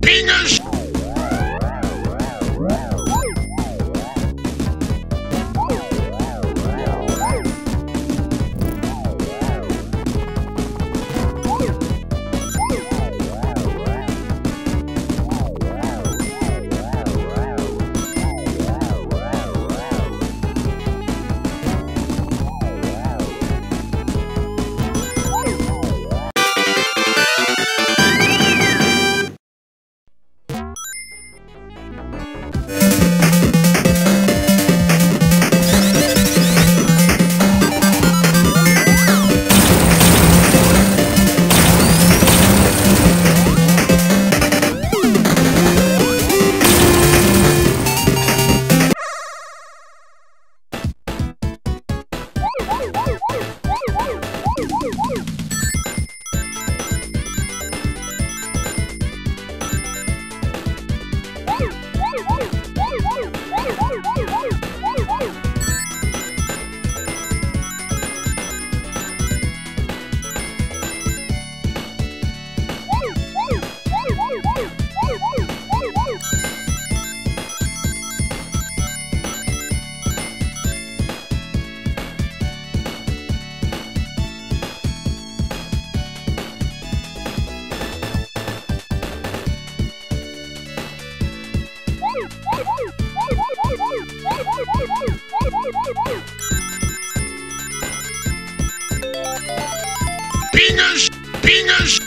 Pingas! Pingas! Pingas!